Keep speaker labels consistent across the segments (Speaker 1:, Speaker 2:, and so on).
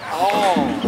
Speaker 1: Oh.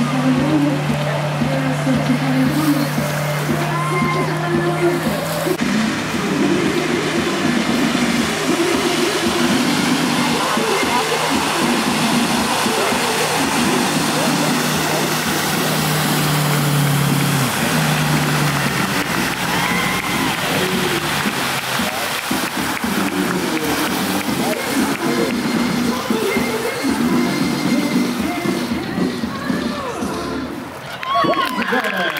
Speaker 2: Thank you.
Speaker 3: Good.